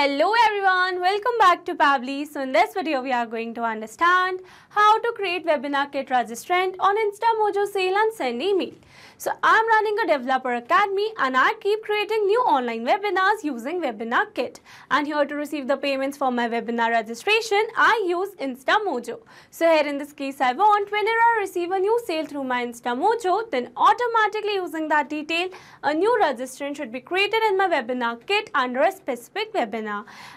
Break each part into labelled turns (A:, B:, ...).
A: Hello everyone, welcome back to Pabbly. So in this video we are going to understand how to create webinar kit registrant on InstaMojo sale and send email. So I'm running a developer academy and I keep creating new online webinars using webinar kit. And here to receive the payments for my webinar registration, I use InstaMojo. So here in this case I want whenever I receive a new sale through my InstaMojo, then automatically using that detail, a new registrant should be created in my webinar kit under a specific webinar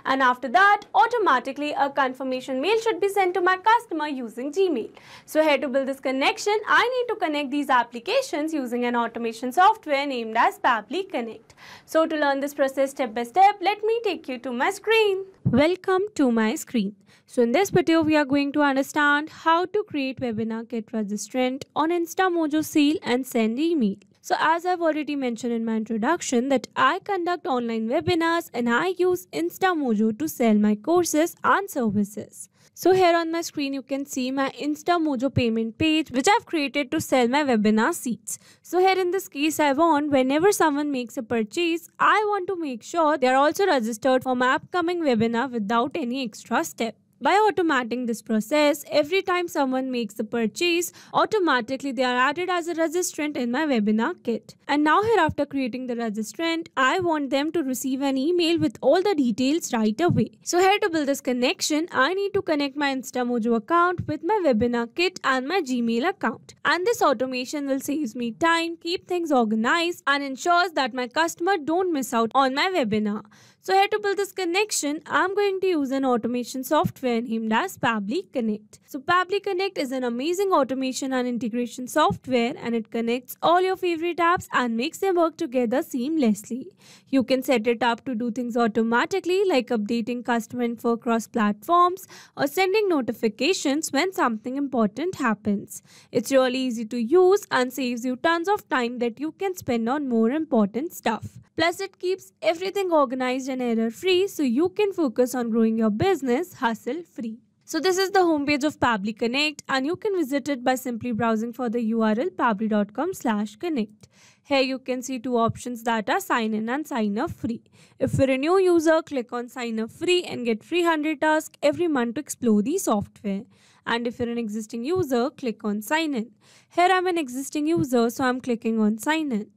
A: And after that, automatically a confirmation mail should be sent to my customer using Gmail. So here to build this connection, I need to connect these applications using an automation software named as Pabbly Connect. So to learn this process step by step, let me take you to my screen. Welcome to my screen. So in this video, we are going to understand how to create webinar kit registrant on InstaMojo Sale and send email. So as I've already mentioned in my introduction that I conduct online webinars and I use InstaMojo to sell my courses and services. So here on my screen you can see my InstaMojo payment page which I've created to sell my webinar seats. So here in this case I want whenever someone makes a purchase I want to make sure they are also registered for my upcoming webinar without any extra step. By automating this process, every time someone makes a purchase, automatically they are added as a registrant in my webinar kit. And now here after creating the registrant, I want them to receive an email with all the details right away. So here to build this connection, I need to connect my InstaMojo account with my webinar kit and my Gmail account. And this automation will save me time, keep things organized and ensures that my customer don't miss out on my webinar. So here to build this connection, I'm going to use an automation software named as Pabbly Connect. So Pabbly Connect is an amazing automation and integration software and it connects all your favorite apps and makes them work together seamlessly. You can set it up to do things automatically like updating customer info across platforms or sending notifications when something important happens. It's really easy to use and saves you tons of time that you can spend on more important stuff. Plus, it keeps everything organized and error free so you can focus on growing your business hassle free. So this is the homepage of Pabbly Connect and you can visit it by simply browsing for the URL pabbly.com slash connect. Here you can see two options that are sign in and sign up free. If you're a new user, click on sign up free and get free 100 tasks every month to explore the software. And if you're an existing user, click on sign in. Here I'm an existing user so I'm clicking on sign in.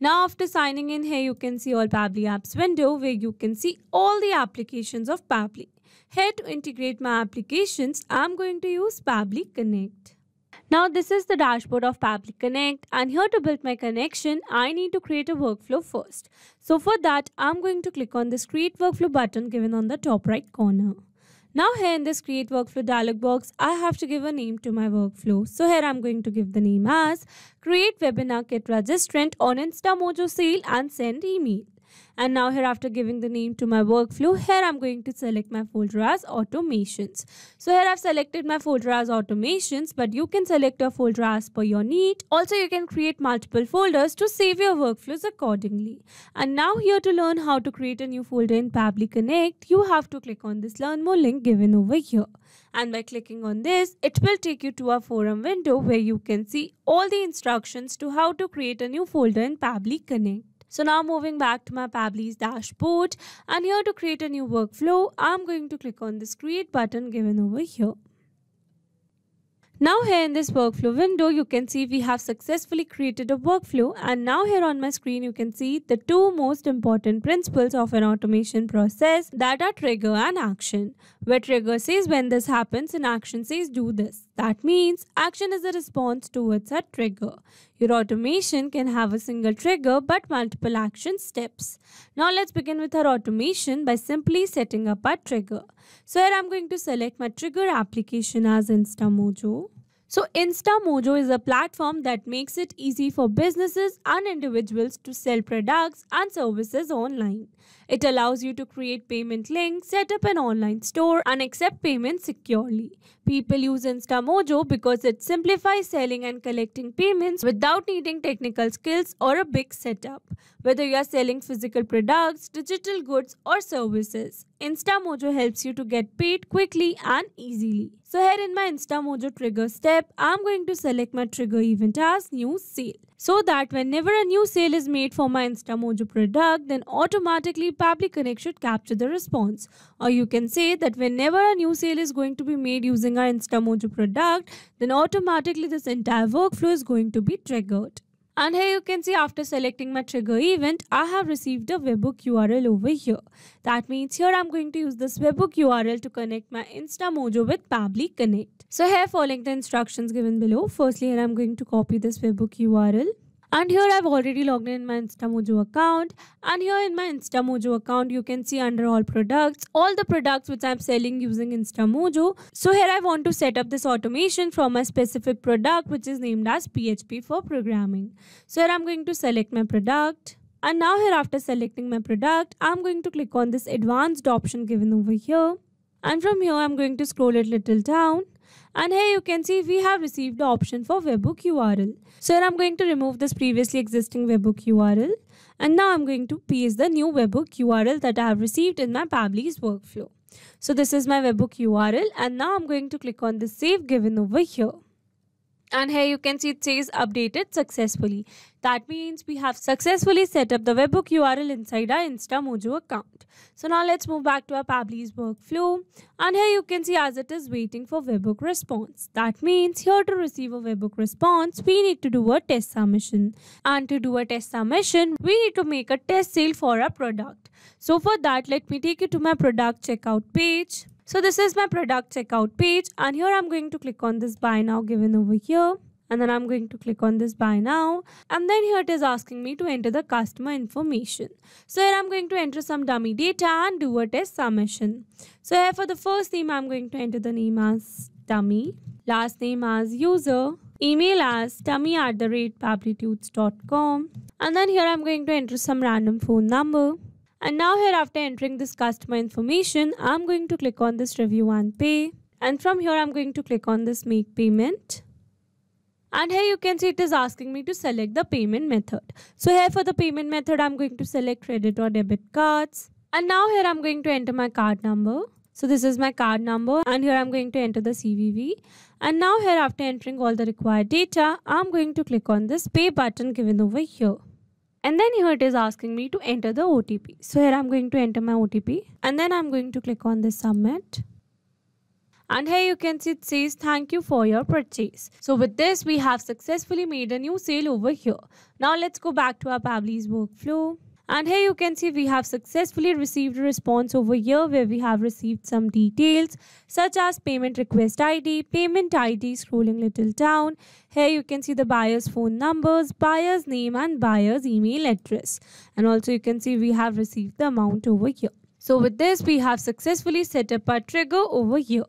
A: Now after signing in here you can see all Pabbly apps window where you can see all the applications of Pabbly. Here to integrate my applications I'm going to use Pabbly Connect. Now this is the dashboard of Pabbly Connect and here to build my connection I need to create a workflow first. So for that I'm going to click on this create workflow button given on the top right corner. Now here in this create workflow dialog box, I have to give a name to my workflow. So here I'm going to give the name as create webinar kit registrant on InstaMojo sale and send email. And now here after giving the name to my workflow, here I'm going to select my folder as automations. So here I've selected my folder as automations, but you can select a folder as per your need. Also, you can create multiple folders to save your workflows accordingly. And now here to learn how to create a new folder in Pabbly Connect, you have to click on this learn more link given over here. And by clicking on this, it will take you to a forum window where you can see all the instructions to how to create a new folder in Pabbly Connect. So now moving back to my Pabbly's dashboard and here to create a new workflow, I'm going to click on this create button given over here. Now here in this workflow window, you can see we have successfully created a workflow and now here on my screen, you can see the two most important principles of an automation process that are trigger and action. Where trigger says when this happens and action says do this. That means action is a response towards a trigger. Your automation can have a single trigger but multiple action steps. Now let's begin with our automation by simply setting up a trigger. So here I'm going to select my trigger application as InstaMojo. So InstaMojo is a platform that makes it easy for businesses and individuals to sell products and services online. It allows you to create payment links, set up an online store and accept payments securely. People use InstaMojo because it simplifies selling and collecting payments without needing technical skills or a big setup. Whether you are selling physical products, digital goods or services, InstaMojo helps you to get paid quickly and easily. So here in my InstaMojo trigger step, I'm going to select my trigger event as new sale. So that whenever a new sale is made for my InstaMojo product, then automatically Pabbly Connect should capture the response. Or you can say that whenever a new sale is going to be made using our InstaMojo product, then automatically this entire workflow is going to be triggered. And here you can see after selecting my trigger event, I have received a webhook URL over here. That means here I'm going to use this webhook URL to connect my InstaMojo with Pabbly Connect. So here following the instructions given below, firstly here I'm going to copy this webhook URL and here I've already logged in my InstaMojo account and here in my InstaMojo account you can see under all products all the products which I'm selling using InstaMojo. So here I want to set up this automation from a specific product which is named as PHP for programming. So here I'm going to select my product and now here after selecting my product I'm going to click on this advanced option given over here and from here I'm going to scroll it little down and here you can see we have received the option for webhook URL. So here I'm going to remove this previously existing webhook URL and now I'm going to paste the new webhook URL that I have received in my Pabbly's workflow. So this is my webhook URL and now I'm going to click on the save given over here and here you can see it says updated successfully. That means we have successfully set up the webhook URL inside our InstaMojo account. So now let's move back to our Pabbly's workflow and here you can see as it is waiting for webhook response. That means here to receive a webhook response we need to do a test submission and to do a test submission we need to make a test sale for our product. So for that let me take you to my product checkout page so this is my product checkout page and here I'm going to click on this buy now given over here and then I'm going to click on this buy now and then here it is asking me to enter the customer information. So here I'm going to enter some dummy data and do a test submission. So here for the first name I'm going to enter the name as dummy, last name as user, email as dummy at the rate and then here I'm going to enter some random phone number and now here after entering this customer information, I'm going to click on this review and pay. And from here, I'm going to click on this make payment. And here you can see it is asking me to select the payment method. So here for the payment method, I'm going to select credit or debit cards. And now here I'm going to enter my card number. So this is my card number and here I'm going to enter the CVV. And now here after entering all the required data, I'm going to click on this pay button given over here. And then here it is asking me to enter the OTP. So here I'm going to enter my OTP and then I'm going to click on the submit. And here you can see it says thank you for your purchase. So with this we have successfully made a new sale over here. Now let's go back to our Pabbly's workflow. And here you can see we have successfully received a response over here where we have received some details such as payment request ID, payment ID scrolling little down. Here you can see the buyer's phone numbers, buyer's name and buyer's email address. And also you can see we have received the amount over here. So with this we have successfully set up our trigger over here.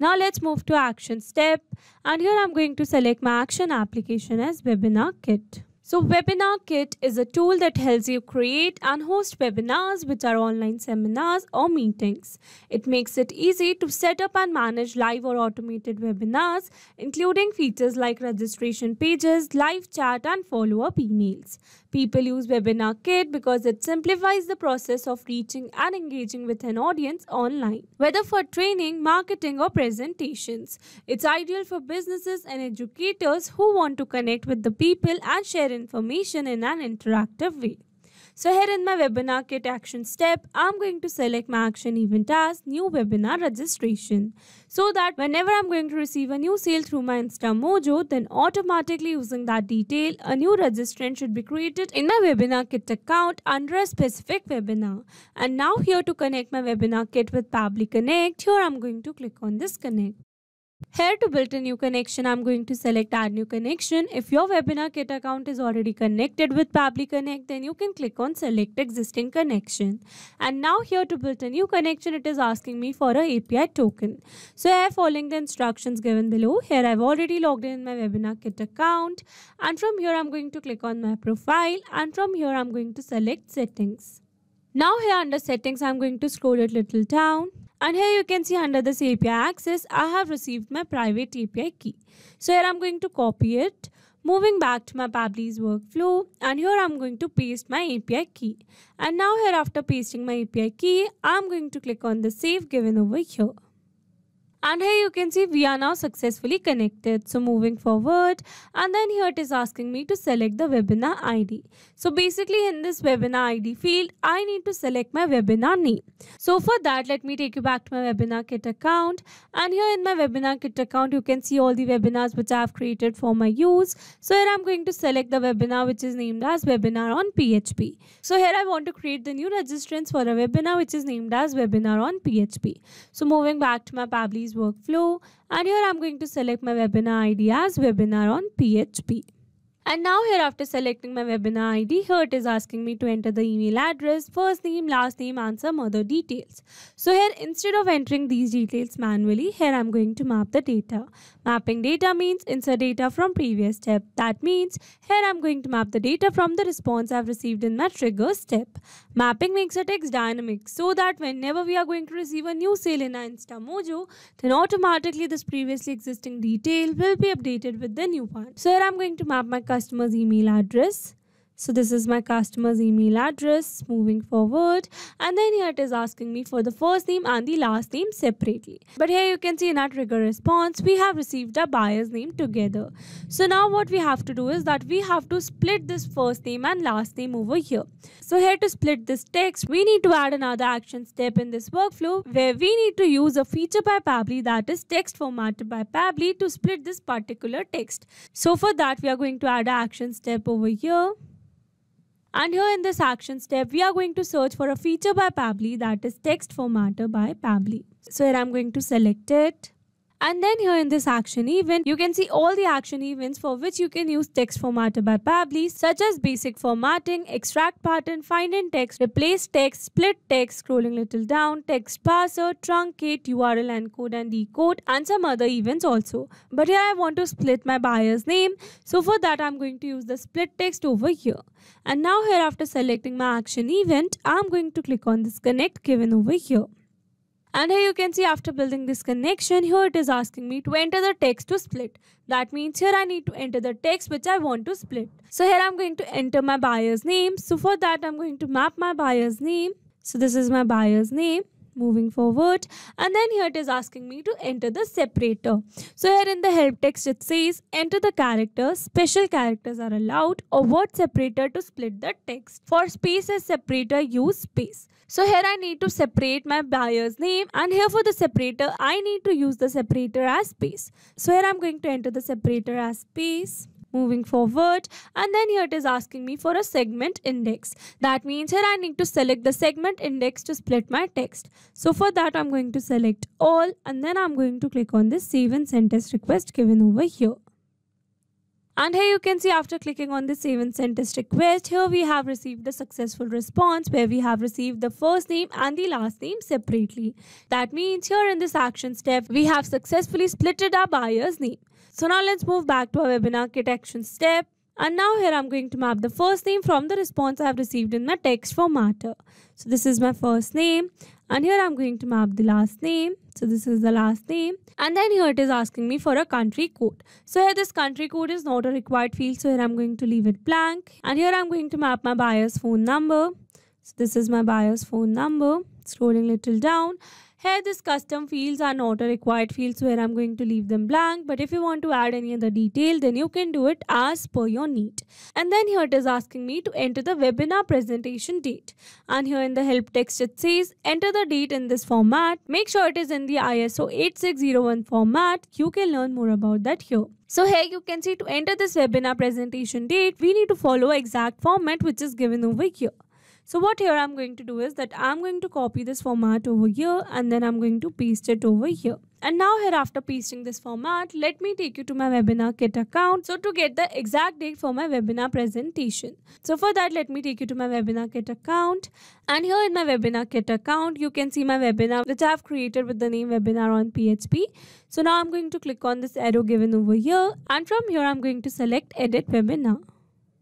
A: Now let's move to action step and here I'm going to select my action application as webinar kit. So Webinar Kit is a tool that helps you create and host webinars which are online seminars or meetings. It makes it easy to set up and manage live or automated webinars including features like registration pages, live chat and follow-up emails. People use Webinar Kit because it simplifies the process of reaching and engaging with an audience online, whether for training, marketing, or presentations. It's ideal for businesses and educators who want to connect with the people and share information in an interactive way. So here in my webinar kit action step, I'm going to select my action event as new webinar registration. So that whenever I'm going to receive a new sale through my InstaMojo, then automatically using that detail, a new registrant should be created in my webinar kit account under a specific webinar. And now here to connect my webinar kit with Pabbly Connect, here I'm going to click on this connect. Here to build a new connection, I'm going to select add new connection. If your webinar kit account is already connected with Pabbly Connect, then you can click on select existing connection. And now here to build a new connection, it is asking me for a API token. So here following the instructions given below, here I've already logged in my webinar kit account. And from here, I'm going to click on my profile. And from here, I'm going to select settings. Now here under settings, I'm going to scroll it little down and here you can see under this API access, I have received my private API key. So here I'm going to copy it, moving back to my Pabbly's workflow and here I'm going to paste my API key. And now here after pasting my API key, I'm going to click on the save given over here. And here you can see we are now successfully connected. So moving forward. And then here it is asking me to select the webinar id so basically in this webinar id field i need to select my webinar name. So for that let me take you back to my webinar kit account. And here in my webinar kit account you can see all the webinars which i have created for my use. So here i'm going to select the webinar which is named as webinar on php so here i want to create the new registrants for a webinar which is named as webinar on php so moving back to my Pabbly's workflow and here I'm going to select my webinar ID as webinar on PHP. And now here after selecting my webinar ID, here it is asking me to enter the email address, first name, last name and some other details. So here instead of entering these details manually, here I'm going to map the data. Mapping data means insert data from previous step. That means here I'm going to map the data from the response I've received in my trigger step. Mapping makes a text dynamic so that whenever we are going to receive a new sale in our InstaMojo, then automatically this previously existing detail will be updated with the new one. So here I'm going to map my customer's email address so this is my customer's email address moving forward and then here it is asking me for the first name and the last name separately. But here you can see in our trigger response we have received a buyer's name together. So now what we have to do is that we have to split this first name and last name over here. So here to split this text we need to add another action step in this workflow where we need to use a feature by Pabbly that is text formatter by Pabbly to split this particular text. So for that we are going to add an action step over here. And here in this action step, we are going to search for a feature by Pabbly that is text formatter by Pabbly. So here I'm going to select it. And then here in this action event, you can see all the action events for which you can use text formatter by Pabbly such as basic formatting, extract pattern, find in text, replace text, split text, scrolling little down, text parser, truncate, URL encode and decode and some other events also. But here I want to split my buyer's name. So for that I'm going to use the split text over here. And now here after selecting my action event, I'm going to click on this connect given over here. And here you can see after building this connection, here it is asking me to enter the text to split. That means here I need to enter the text which I want to split. So here I'm going to enter my buyer's name. So for that I'm going to map my buyer's name. So this is my buyer's name moving forward and then here it is asking me to enter the separator so here in the help text it says enter the characters special characters are allowed or word separator to split the text for space as separator use space so here I need to separate my buyer's name and here for the separator, I need to use the separator as space. So here I'm going to enter the separator as space moving forward and then here it is asking me for a segment index. That means here I need to select the segment index to split my text. So for that I'm going to select all and then I'm going to click on this save and send test request given over here and here you can see after clicking on the save and send test request, here we have received a successful response where we have received the first name and the last name separately. That means here in this action step, we have successfully splitted our buyer's name. So now let's move back to our webinar kit action step. And now here I'm going to map the first name from the response I have received in my text formatter. So this is my first name and here I'm going to map the last name so this is the last name. And then here it is asking me for a country code. So here this country code is not a required field. So here I'm going to leave it blank. And here I'm going to map my buyer's phone number. So this is my buyer's phone number. Scrolling little down here this custom fields are not a required fields where I'm going to leave them blank but if you want to add any other detail then you can do it as per your need. And then here it is asking me to enter the webinar presentation date and here in the help text it says enter the date in this format. Make sure it is in the ISO 8601 format. You can learn more about that here. So here you can see to enter this webinar presentation date we need to follow exact format which is given over here. So what here I'm going to do is that I'm going to copy this format over here and then I'm going to paste it over here. And now here after pasting this format, let me take you to my webinar kit account. So to get the exact date for my webinar presentation. So for that, let me take you to my webinar kit account. And here in my webinar kit account, you can see my webinar which I have created with the name webinar on PHP. So now I'm going to click on this arrow given over here. And from here, I'm going to select edit webinar.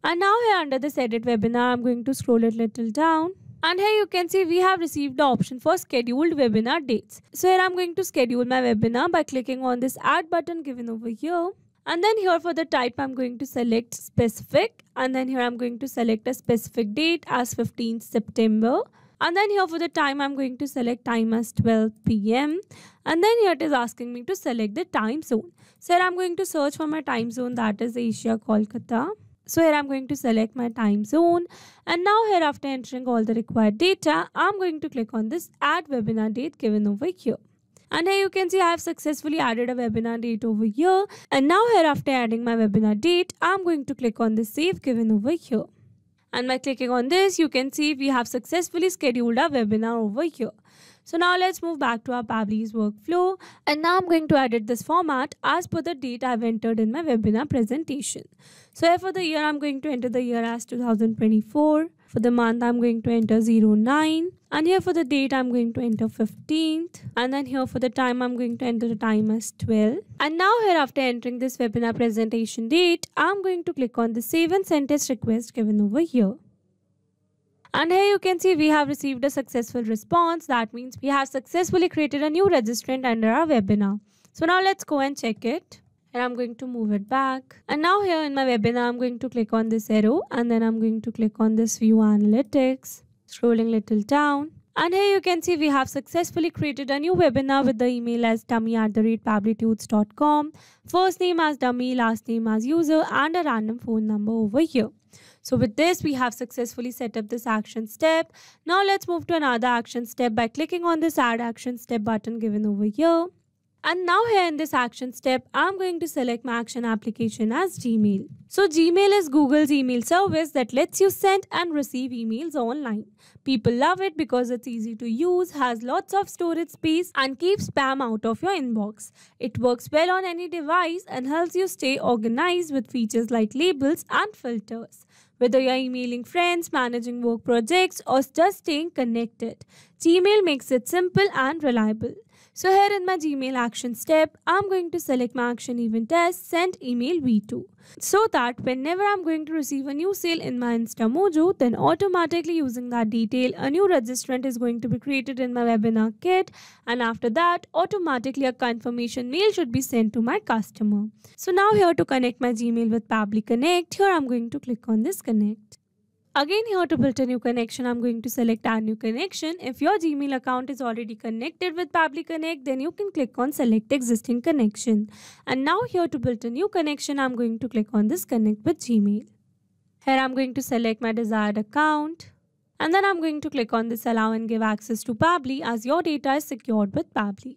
A: And now here under this edit webinar, I'm going to scroll it little down. And here you can see we have received the option for scheduled webinar dates. So here I'm going to schedule my webinar by clicking on this add button given over here. And then here for the type I'm going to select specific and then here I'm going to select a specific date as 15th September and then here for the time I'm going to select time as 12 p.m. and then here it is asking me to select the time zone. So here I'm going to search for my time zone that is Asia Kolkata. So here I'm going to select my time zone and now here after entering all the required data, I'm going to click on this add webinar date given over here. And here you can see I have successfully added a webinar date over here. And now here after adding my webinar date, I'm going to click on the save given over here. And by clicking on this, you can see we have successfully scheduled our webinar over here. So now let's move back to our Pabbly's workflow. And now I'm going to edit this format as per the date I've entered in my webinar presentation. So here for the year, I'm going to enter the year as 2024. For the month, I'm going to enter 09. And here for the date, I'm going to enter 15th. And then here for the time, I'm going to enter the time as 12. And now here after entering this webinar presentation date, I'm going to click on the save and send test request given over here. And here you can see we have received a successful response. That means we have successfully created a new registrant under our webinar. So now let's go and check it. And I'm going to move it back. And now here in my webinar, I'm going to click on this arrow and then I'm going to click on this view analytics, scrolling little down. And here you can see we have successfully created a new webinar with the email as dummy at the rate first name as dummy, last name as user, and a random phone number over here. So with this, we have successfully set up this action step. Now let's move to another action step by clicking on this add action step button given over here. And now here in this action step, I'm going to select my action application as Gmail. So Gmail is Google's email service that lets you send and receive emails online. People love it because it's easy to use, has lots of storage space and keeps spam out of your inbox. It works well on any device and helps you stay organized with features like labels and filters. Whether you're emailing friends, managing work projects, or just staying connected, Gmail makes it simple and reliable. So here in my Gmail action step, I'm going to select my action event as send email v2 so that whenever I'm going to receive a new sale in my InstaMojo, then automatically using that detail, a new registrant is going to be created in my webinar kit and after that, automatically a confirmation mail should be sent to my customer. So now here to connect my Gmail with Pabbly Connect, here I'm going to click on this connect. Again here to build a new connection, I'm going to select add new connection. If your Gmail account is already connected with Pabbly Connect, then you can click on select existing connection. And now here to build a new connection, I'm going to click on this connect with Gmail. Here I'm going to select my desired account. And then I'm going to click on this allow and give access to Pabbly as your data is secured with Pabbly.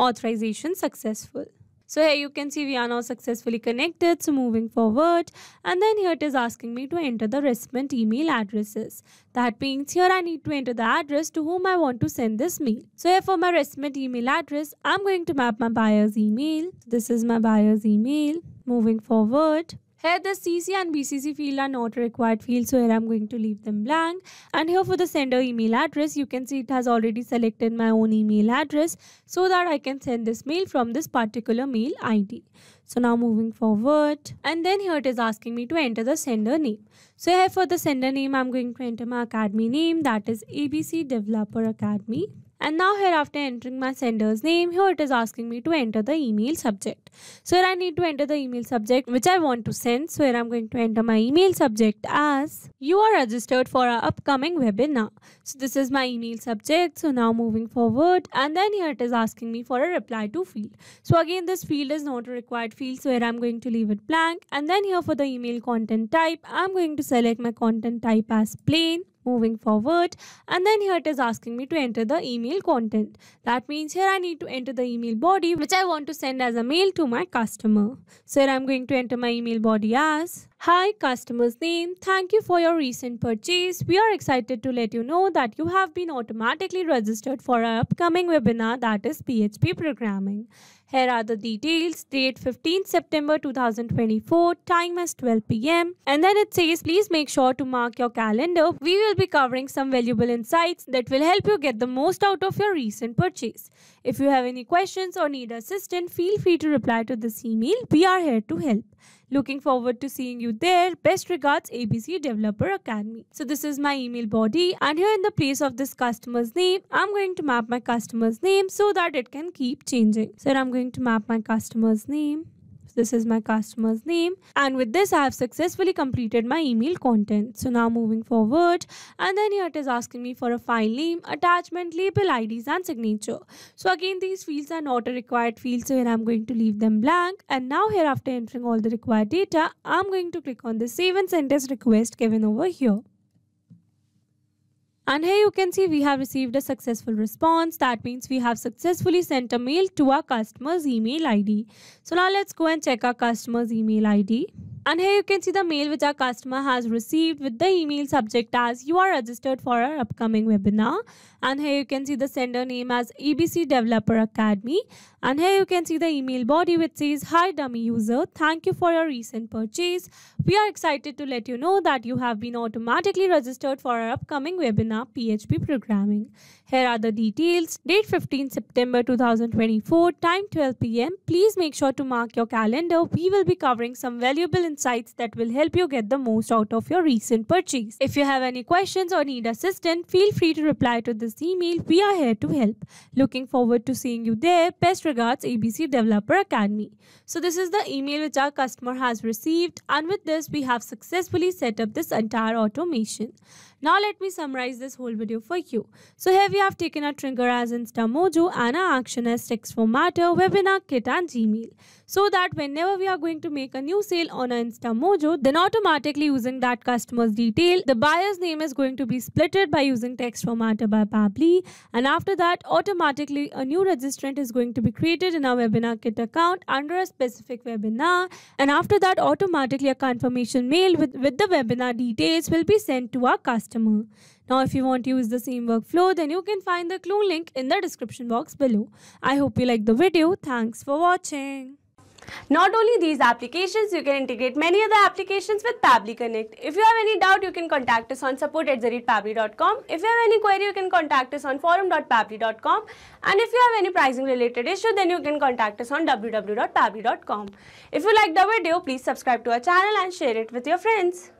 A: Authorization successful. So here you can see we are now successfully connected. So moving forward and then here it is asking me to enter the recipient email addresses. That means here I need to enter the address to whom I want to send this mail. So here for my recipient email address, I'm going to map my buyer's email. This is my buyer's email. Moving forward. Here the CC and BCC field are not required fields so here I'm going to leave them blank and here for the sender email address you can see it has already selected my own email address so that I can send this mail from this particular mail ID. So now moving forward and then here it is asking me to enter the sender name. So here for the sender name I'm going to enter my academy name that is ABC Developer Academy. And now here after entering my sender's name, here it is asking me to enter the email subject. So here I need to enter the email subject which I want to send. So here I'm going to enter my email subject as you are registered for our upcoming webinar. So this is my email subject. So now moving forward and then here it is asking me for a reply to field. So again this field is not a required field. So here I'm going to leave it blank and then here for the email content type, I'm going to select my content type as plain moving forward and then here it is asking me to enter the email content that means here i need to enter the email body which i want to send as a mail to my customer so here i'm going to enter my email body as Hi, customer's name. Thank you for your recent purchase. We are excited to let you know that you have been automatically registered for our upcoming webinar that is PHP programming. Here are the details. Date 15 September 2024. Time is 12 pm. And then it says please make sure to mark your calendar. We will be covering some valuable insights that will help you get the most out of your recent purchase. If you have any questions or need assistance, feel free to reply to this email. We are here to help. Looking forward to seeing you there. Best regards, ABC Developer Academy. So this is my email body and here in the place of this customer's name, I'm going to map my customer's name so that it can keep changing. So I'm going to map my customer's name. This is my customer's name and with this I have successfully completed my email content. So now moving forward and then here it is asking me for a file name, attachment, label, IDs and signature. So again these fields are not a required field so here I'm going to leave them blank and now here after entering all the required data I'm going to click on the save and send as request given over here. And here you can see we have received a successful response. That means we have successfully sent a mail to our customer's email ID. So now let's go and check our customer's email ID. And here you can see the mail which our customer has received with the email subject as you are registered for our upcoming webinar. And here you can see the sender name as ABC Developer Academy. And here you can see the email body which says, Hi dummy user, thank you for your recent purchase. We are excited to let you know that you have been automatically registered for our upcoming webinar PHP Programming. Here are the details. Date 15 September 2024, time 12 pm. Please make sure to mark your calendar. We will be covering some valuable insights that will help you get the most out of your recent purchase. If you have any questions or need assistance, feel free to reply to this email. We are here to help. Looking forward to seeing you there. Best regards, ABC Developer Academy. So this is the email which our customer has received and with this we have successfully set up this entire automation. Now let me summarize this whole video for you. So here we have taken a trigger as InstaMojo and our action as text formatter, webinar kit and Gmail. So that whenever we are going to make a new sale on our InstaMojo, then automatically using that customer's detail, the buyer's name is going to be splitted by using text formatter by Pabbly and after that automatically a new registrant is going to be created in our webinar kit account under a specific webinar and after that automatically a confirmation mail with, with the webinar details will be sent to our customer customer. Now if you want to use the same workflow then you can find the clue link in the description box below. I hope you like the video. Thanks for watching.
B: Not only these applications, you can integrate many other applications with Pabbly Connect. If you have any doubt, you can contact us on support at If you have any query, you can contact us on forum.pabbly.com. And if you have any pricing related issue, then you can contact us on www.pabbly.com. If you liked the video, please subscribe to our channel and share it with your friends.